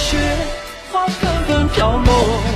雪花纷纷飘落